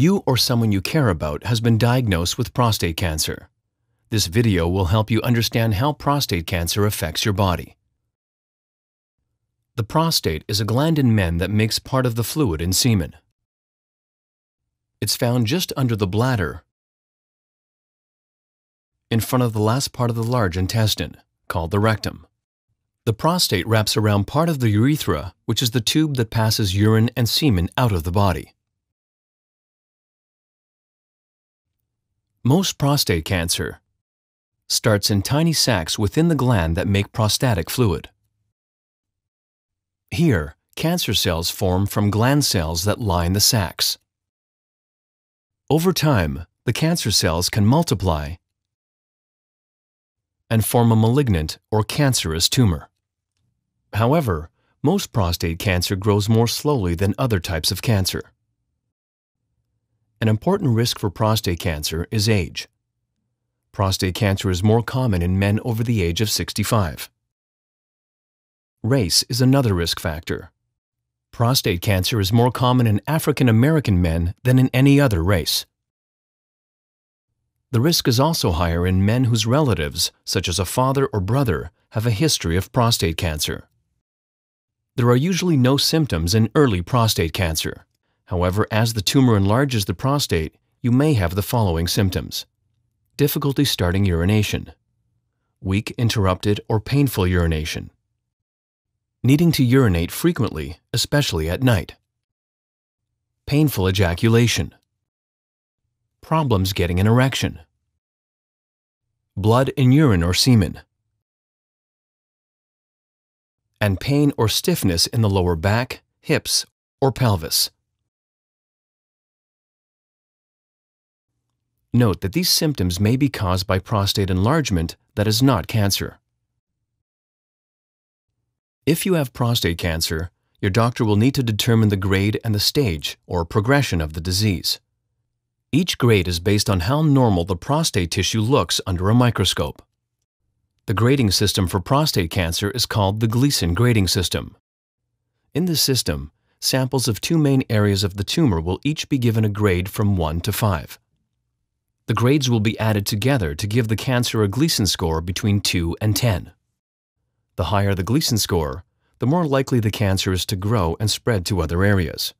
You or someone you care about has been diagnosed with prostate cancer. This video will help you understand how prostate cancer affects your body. The prostate is a gland in men that makes part of the fluid in semen. It's found just under the bladder, in front of the last part of the large intestine, called the rectum. The prostate wraps around part of the urethra, which is the tube that passes urine and semen out of the body. Most prostate cancer starts in tiny sacs within the gland that make prostatic fluid. Here, cancer cells form from gland cells that line the sacs. Over time, the cancer cells can multiply and form a malignant or cancerous tumor. However, most prostate cancer grows more slowly than other types of cancer. An important risk for prostate cancer is age. Prostate cancer is more common in men over the age of 65. Race is another risk factor. Prostate cancer is more common in African American men than in any other race. The risk is also higher in men whose relatives, such as a father or brother, have a history of prostate cancer. There are usually no symptoms in early prostate cancer. However, as the tumor enlarges the prostate, you may have the following symptoms. Difficulty starting urination. Weak, interrupted, or painful urination. Needing to urinate frequently, especially at night. Painful ejaculation. Problems getting an erection. Blood in urine or semen. And pain or stiffness in the lower back, hips, or pelvis. Note that these symptoms may be caused by prostate enlargement that is not cancer. If you have prostate cancer, your doctor will need to determine the grade and the stage or progression of the disease. Each grade is based on how normal the prostate tissue looks under a microscope. The grading system for prostate cancer is called the Gleason grading system. In this system, samples of two main areas of the tumor will each be given a grade from 1 to 5. The grades will be added together to give the cancer a Gleason score between 2 and 10. The higher the Gleason score, the more likely the cancer is to grow and spread to other areas.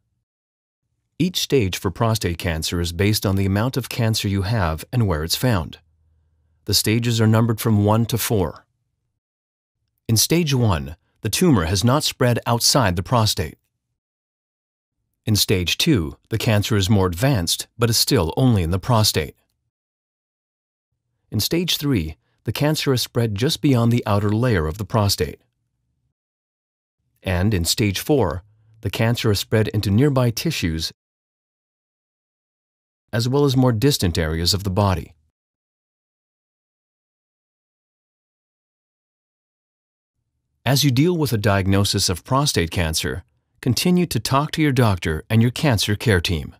Each stage for prostate cancer is based on the amount of cancer you have and where it's found. The stages are numbered from 1 to 4. In stage 1, the tumor has not spread outside the prostate. In stage 2, the cancer is more advanced but is still only in the prostate. In stage 3, the cancer has spread just beyond the outer layer of the prostate. And in stage 4, the cancer has spread into nearby tissues as well as more distant areas of the body. As you deal with a diagnosis of prostate cancer, continue to talk to your doctor and your cancer care team.